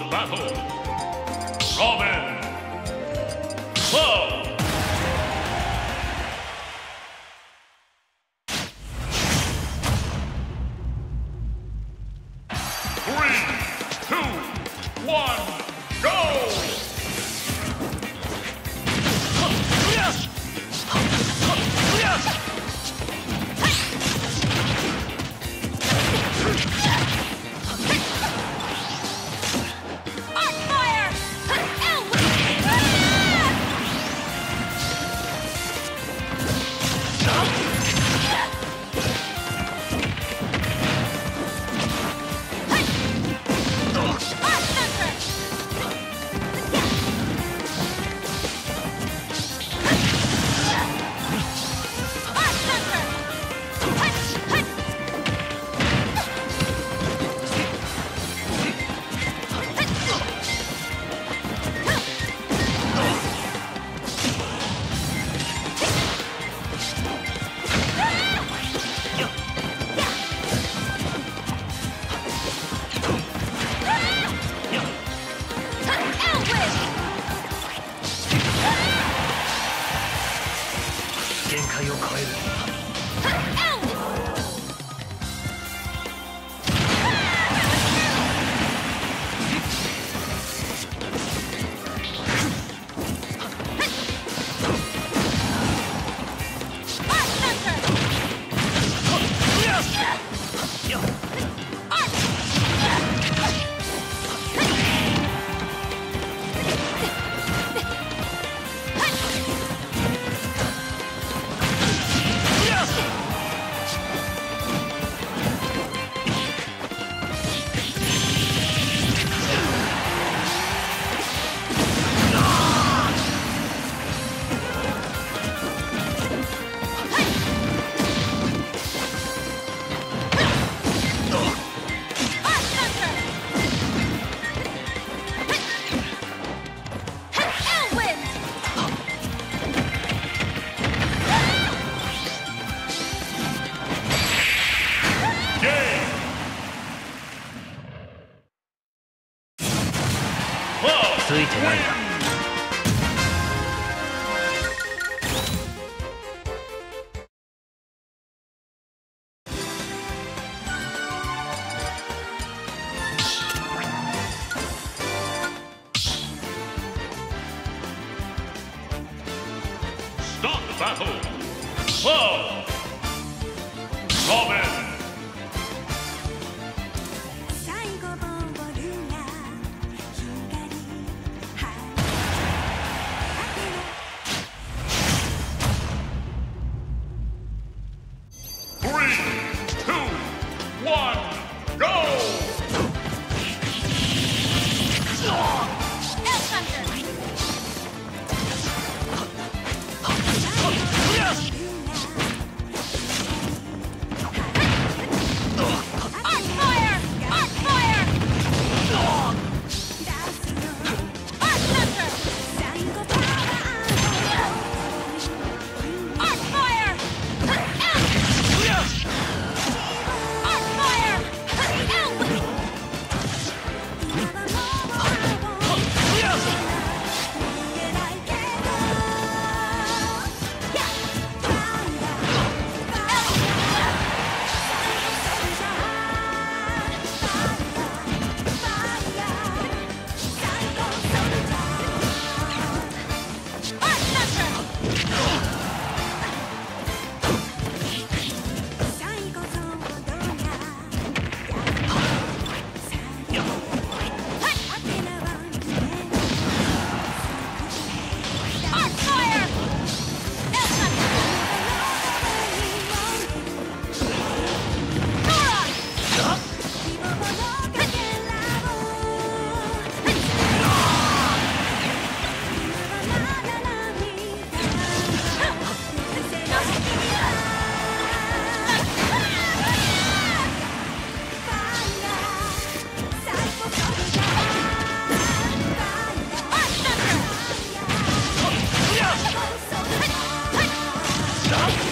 Start battle! Robin! Club! 长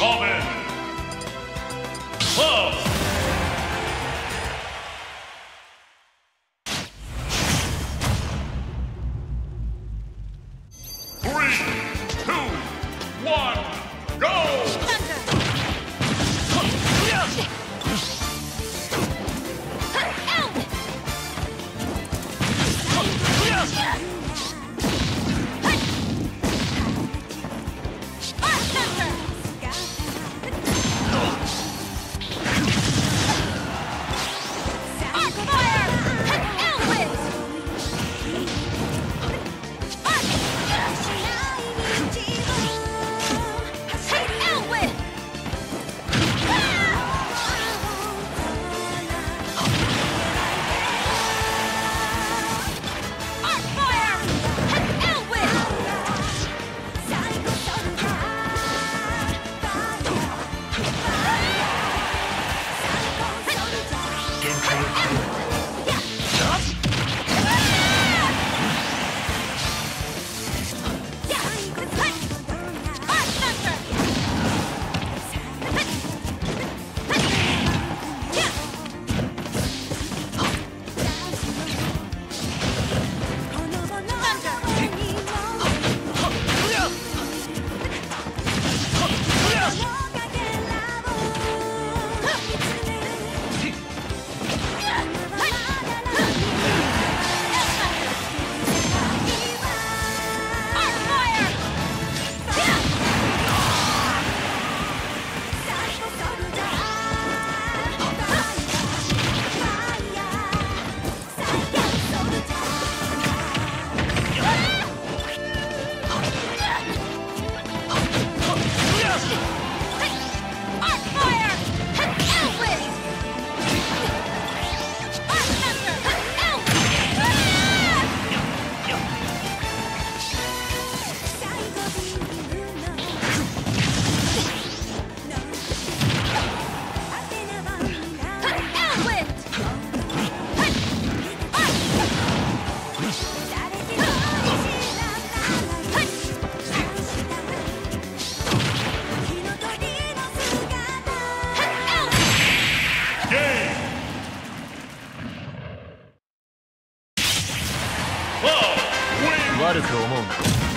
Robin! 悪く思うな。